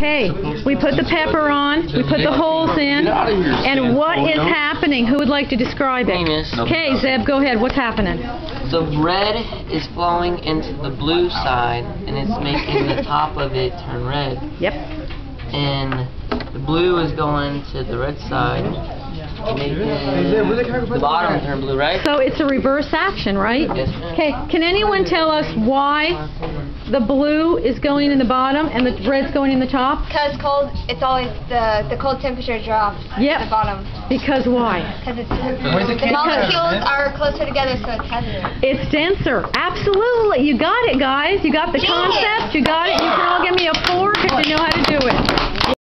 Okay, we put the pepper on, we put the holes in, and what is happening? Who would like to describe it? Okay, Zeb, go ahead. What's happening? The red is flowing into the blue side, and it's making the top of it turn red. Yep. And the blue is going to the red side, making the bottom turn blue, right? So it's a reverse action, right? Yes. Okay, can anyone tell us why the blue is going in the bottom and the red's going in the top? Because cold, it's always the the cold temperature drops Yep. at the bottom. Because why? Because it's Where's the the molecules are closer together, so it's heavier. It's denser. Absolutely. You got it, guys. You got the Genius. concept. You got it. You can all give me a four because you know how to do it.